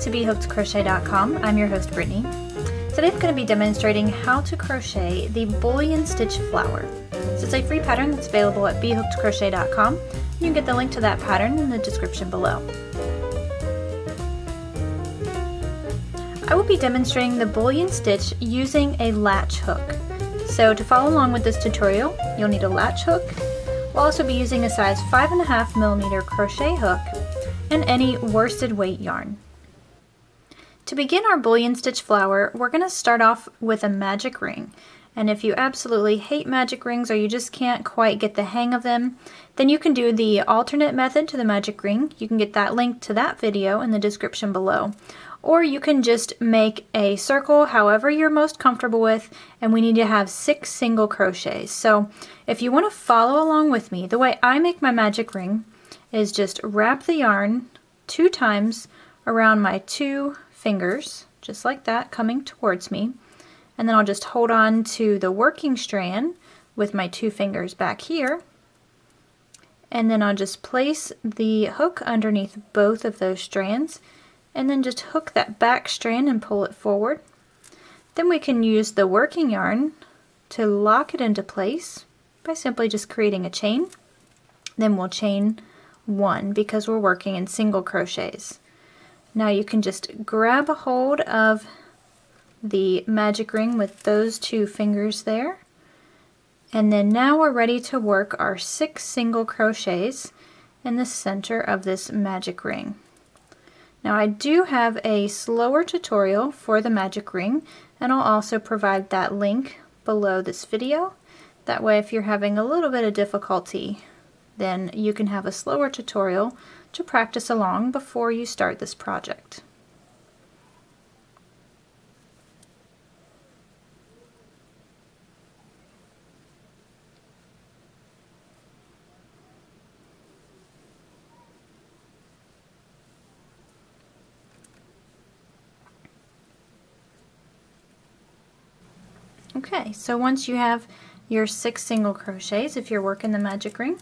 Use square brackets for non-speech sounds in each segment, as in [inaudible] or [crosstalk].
to BHookedCrochet.com. I'm your host Brittany. Today I'm going to be demonstrating how to crochet the bullion stitch flower. So it's a free pattern that's available at BHookedCrochet.com. You can get the link to that pattern in the description below. I will be demonstrating the bullion stitch using a latch hook. So to follow along with this tutorial, you'll need a latch hook. We'll also be using a size 5.5 millimeter crochet hook and any worsted weight yarn. To begin our bullion stitch flower, we're going to start off with a magic ring. And if you absolutely hate magic rings or you just can't quite get the hang of them, then you can do the alternate method to the magic ring. You can get that link to that video in the description below. Or you can just make a circle however you're most comfortable with, and we need to have six single crochets. So if you want to follow along with me, the way I make my magic ring is just wrap the yarn two times around my two fingers, just like that, coming towards me. And then I'll just hold on to the working strand with my two fingers back here. And then I'll just place the hook underneath both of those strands and then just hook that back strand and pull it forward. Then we can use the working yarn to lock it into place by simply just creating a chain. Then we'll chain one because we're working in single crochets. Now you can just grab a hold of the magic ring with those two fingers there. And then now we're ready to work our six single crochets in the center of this magic ring. Now I do have a slower tutorial for the magic ring and I'll also provide that link below this video. That way if you're having a little bit of difficulty then you can have a slower tutorial to practice along before you start this project. Okay, so once you have your six single crochets, if you're working the magic ring,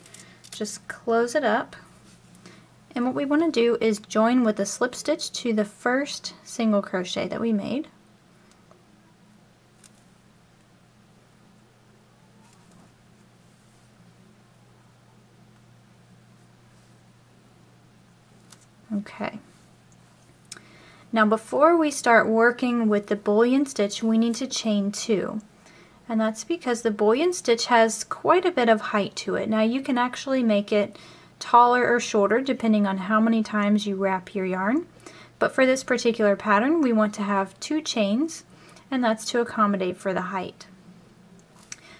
just close it up. And what we want to do is join with a slip stitch to the first single crochet that we made. Okay. Now before we start working with the bullion stitch, we need to chain two and that's because the bullion stitch has quite a bit of height to it. Now you can actually make it taller or shorter depending on how many times you wrap your yarn. But for this particular pattern we want to have two chains and that's to accommodate for the height.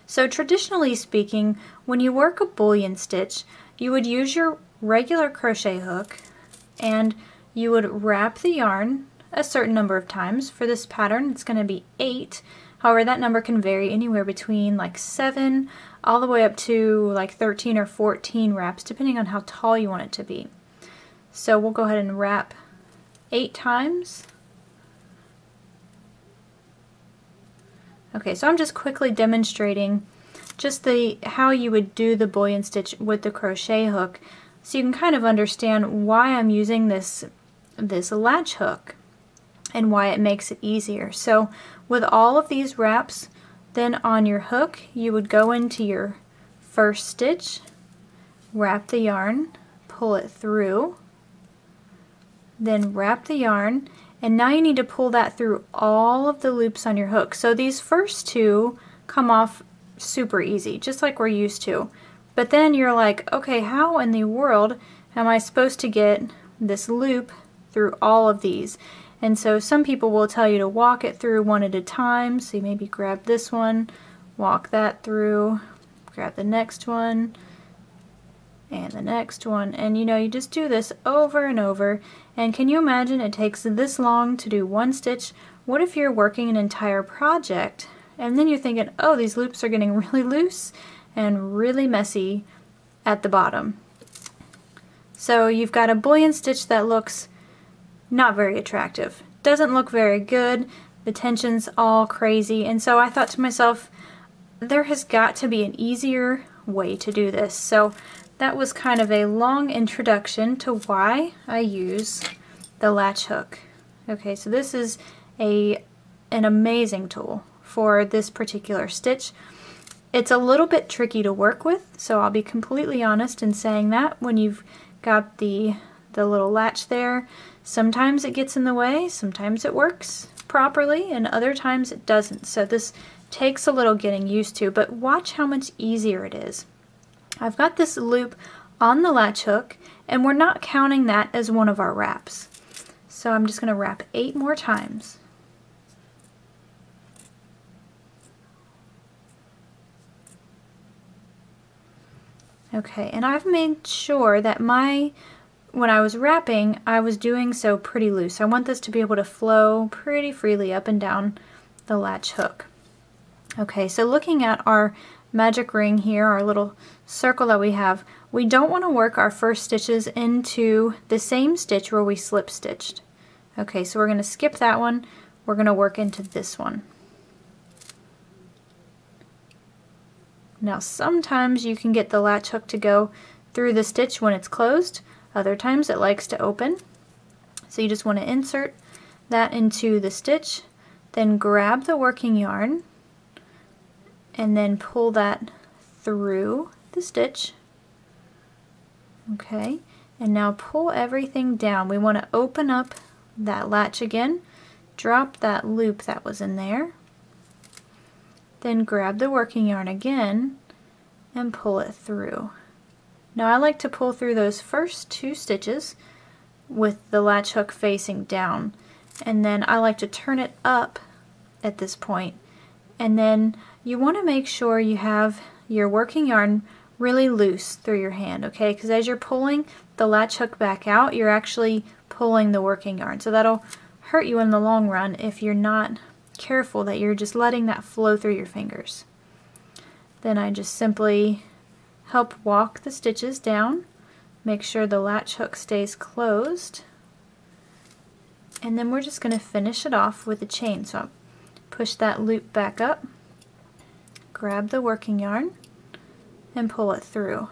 So traditionally speaking, when you work a bullion stitch, you would use your regular crochet hook and you would wrap the yarn a certain number of times. For this pattern it's going to be eight However, that number can vary anywhere between like 7 all the way up to like 13 or 14 wraps, depending on how tall you want it to be. So we'll go ahead and wrap 8 times. Okay, so I'm just quickly demonstrating just the how you would do the bullion stitch with the crochet hook so you can kind of understand why I'm using this this latch hook and why it makes it easier. So with all of these wraps, then on your hook, you would go into your first stitch, wrap the yarn, pull it through, then wrap the yarn, and now you need to pull that through all of the loops on your hook. So these first two come off super easy, just like we're used to. But then you're like, okay, how in the world am I supposed to get this loop through all of these? And so some people will tell you to walk it through one at a time. So you maybe grab this one, walk that through, grab the next one, and the next one. And you know, you just do this over and over. And can you imagine it takes this long to do one stitch? What if you're working an entire project and then you're thinking, oh, these loops are getting [laughs] really loose and really messy at the bottom. So you've got a bullion stitch that looks not very attractive. Doesn't look very good. The tension's all crazy. And so I thought to myself, there has got to be an easier way to do this. So that was kind of a long introduction to why I use the latch hook. Okay, so this is a an amazing tool for this particular stitch. It's a little bit tricky to work with, so I'll be completely honest in saying that when you've got the, the little latch there. Sometimes it gets in the way, sometimes it works properly, and other times it doesn't. So this takes a little getting used to, but watch how much easier it is. I've got this loop on the latch hook, and we're not counting that as one of our wraps. So I'm just going to wrap eight more times. Okay, and I've made sure that my, when I was wrapping, I was doing so pretty loose. I want this to be able to flow pretty freely up and down the latch hook. Okay, so looking at our magic ring here, our little circle that we have, we don't want to work our first stitches into the same stitch where we slip stitched. Okay, so we're going to skip that one. We're going to work into this one. Now sometimes you can get the latch hook to go through the stitch when it's closed. Other times it likes to open. So you just want to insert that into the stitch, then grab the working yarn and then pull that through the stitch. Okay, and now pull everything down. We want to open up that latch again, drop that loop that was in there, then grab the working yarn again and pull it through. Now I like to pull through those first two stitches with the latch hook facing down and then I like to turn it up at this point. And then you want to make sure you have your working yarn really loose through your hand okay? Because as you're pulling the latch hook back out you're actually pulling the working yarn. So that'll hurt you in the long run if you're not careful that you're just letting that flow through your fingers. Then I just simply help walk the stitches down, make sure the latch hook stays closed, and then we're just going to finish it off with a chain. So I'll push that loop back up, grab the working yarn, and pull it through.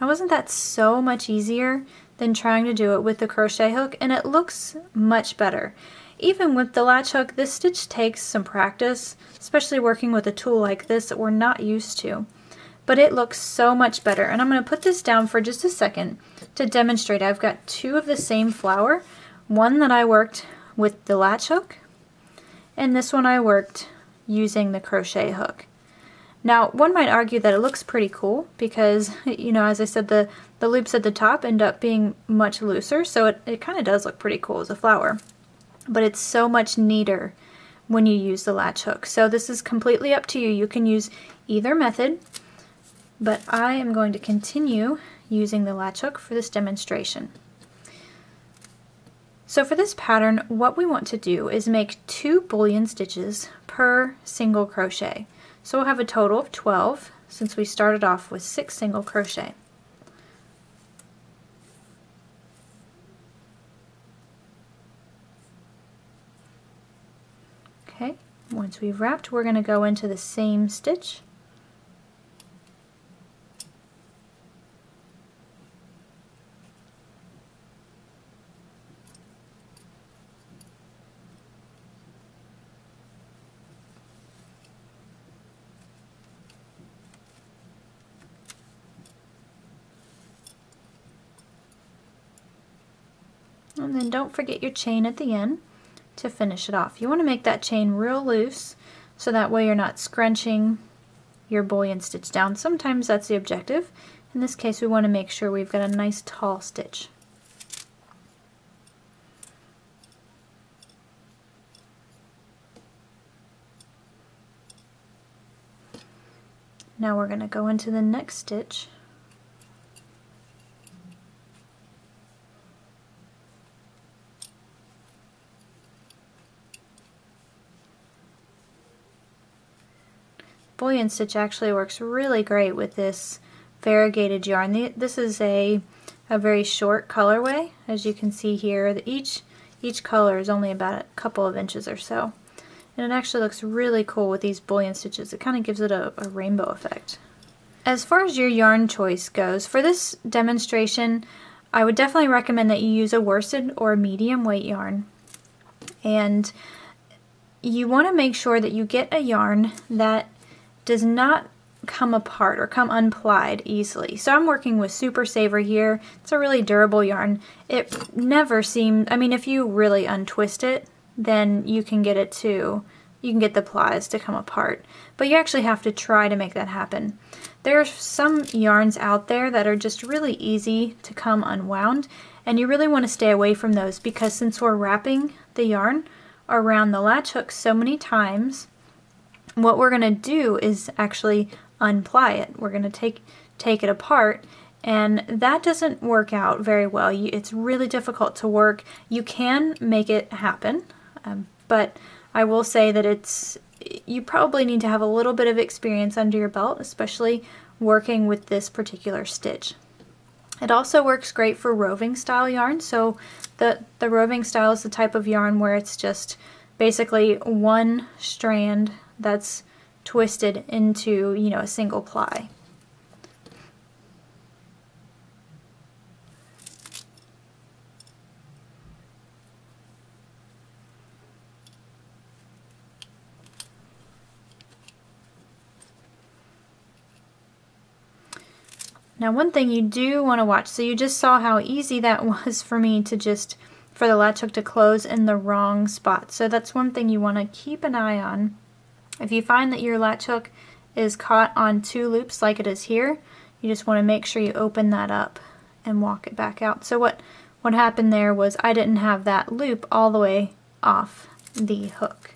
Now wasn't that so much easier than trying to do it with the crochet hook and it looks much better. Even with the latch hook, this stitch takes some practice, especially working with a tool like this that we're not used to. But it looks so much better. And I'm going to put this down for just a second to demonstrate. I've got two of the same flower. One that I worked with the latch hook, and this one I worked using the crochet hook. Now, one might argue that it looks pretty cool because, [laughs] you know, as I said, the, the loops at the top end up being much looser, so it, it kind of does look pretty cool as a flower but it's so much neater when you use the latch hook. So this is completely up to you. You can use either method, but I am going to continue using the latch hook for this demonstration. So for this pattern, what we want to do is make two bullion stitches per single crochet. So we'll have a total of 12 since we started off with six single crochet. Okay, once we've wrapped, we're going to go into the same stitch. And then don't forget your chain at the end to finish it off. You want to make that chain real loose so that way you're not scrunching your bullion stitch down. Sometimes that's the objective. In this case we want to make sure we've got a nice tall stitch. Now we're going to go into the next stitch bullion stitch actually works really great with this variegated yarn. This is a, a very short colorway, as you can see here. Each, each color is only about a couple of inches or so. And it actually looks really cool with these bullion stitches. It kind of gives it a, a rainbow effect. As far as your yarn choice goes, for this demonstration, I would definitely recommend that you use a worsted or medium weight yarn. And you want to make sure that you get a yarn that does not come apart or come unplied easily. So I'm working with Super Saver here. It's a really durable yarn. It never seems, I mean, if you really untwist it, then you can get it to, you can get the plies to come apart. But you actually have to try to make that happen. There are some yarns out there that are just really easy to come unwound, and you really want to stay away from those because since we're wrapping the yarn around the latch hook so many times, what we're going to do is actually unply it. We're going to take take it apart and that doesn't work out very well. it's really difficult to work. You can make it happen, um, but I will say that it's you probably need to have a little bit of experience under your belt, especially working with this particular stitch. It also works great for roving style yarn. So the, the roving style is the type of yarn where it's just basically one strand that's twisted into, you know, a single ply. Now one thing you do want to watch, so you just saw how easy that [laughs] was for me to just, for the latch hook to close in the wrong spot. So that's one thing you want to keep an eye on. If you find that your latch hook is caught on two loops like it is here, you just want to make sure you open that up and walk it back out. So what, what happened there was I didn't have that loop all the way off the hook.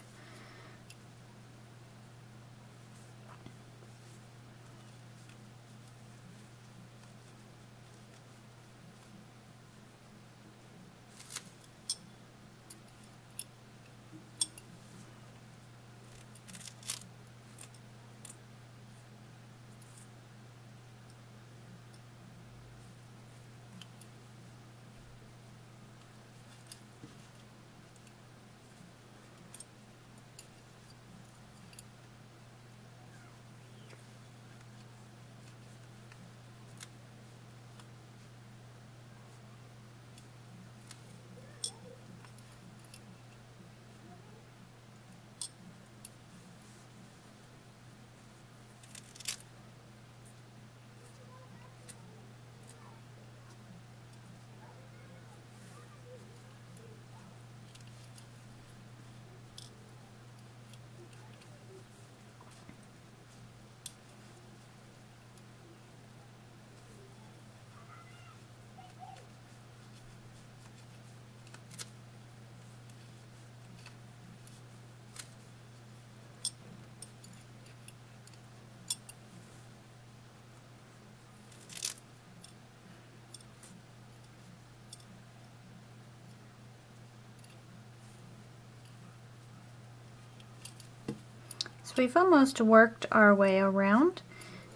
We've almost worked our way around.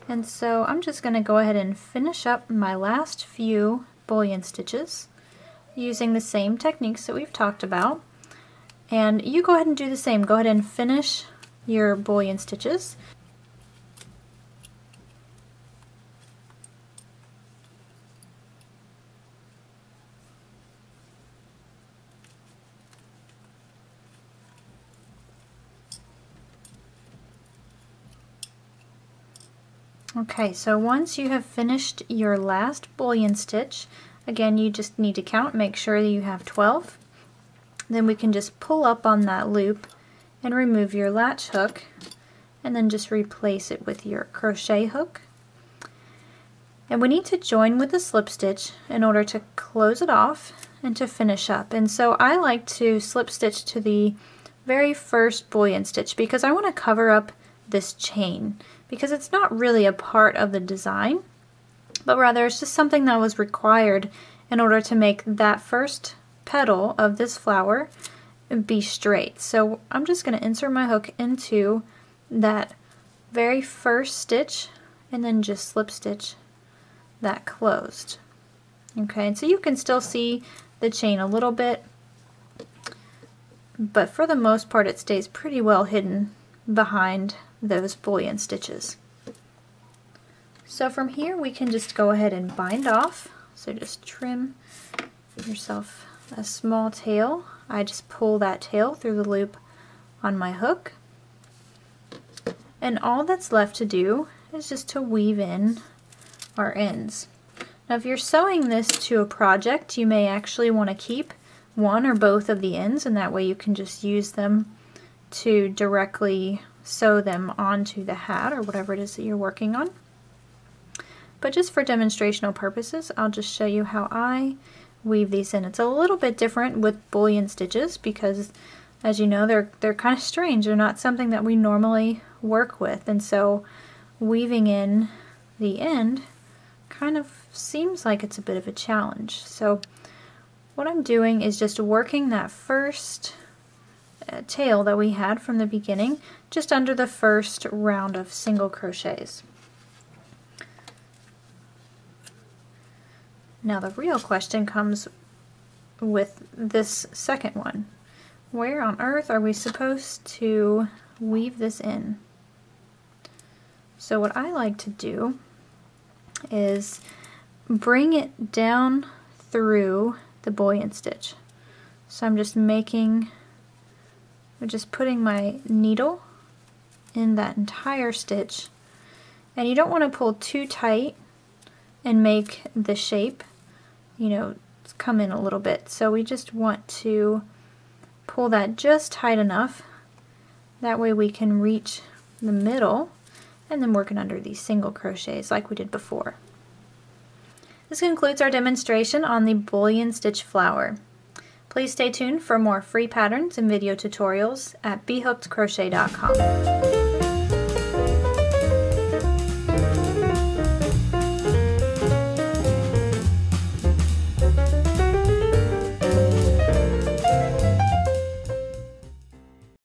And so I'm just going to go ahead and finish up my last few bullion stitches using the same techniques that we've talked about. And you go ahead and do the same. Go ahead and finish your bullion stitches Okay, so once you have finished your last bullion stitch, again you just need to count, make sure that you have 12. Then we can just pull up on that loop and remove your latch hook and then just replace it with your crochet hook. And we need to join with the slip stitch in order to close it off and to finish up. And so I like to slip stitch to the very first bullion stitch because I want to cover up this chain because it's not really a part of the design, but rather it's just something that was required in order to make that first petal of this flower be straight. So I'm just going to insert my hook into that very first stitch and then just slip stitch that closed. Okay, and so you can still see the chain a little bit, but for the most part it stays pretty well hidden behind those bullion stitches. So from here we can just go ahead and bind off. So just trim yourself a small tail I just pull that tail through the loop on my hook. And all that's left to do is just to weave in our ends. Now if you're sewing this to a project, you may actually want to keep one or both of the ends and that way you can just use them to directly sew them onto the hat or whatever it is that you're working on. But just for demonstrational purposes, I'll just show you how I weave these in. It's a little bit different with bullion stitches because as you know they're they're kind of strange. They're not something that we normally work with and so weaving in the end kind of seems like it's a bit of a challenge. So what I'm doing is just working that first tail that we had from the beginning just under the first round of single crochets. Now the real question comes with this second one. Where on earth are we supposed to weave this in? So what I like to do is bring it down through the bullion stitch. So I'm just making, I'm just putting my needle in that entire stitch. And you don't want to pull too tight and make the shape you know, come in a little bit. So we just want to pull that just tight enough. That way we can reach the middle and then working under these single crochets like we did before. This concludes our demonstration on the bullion stitch flower. Please stay tuned for more free patterns and video tutorials at bhookedcrochet.com.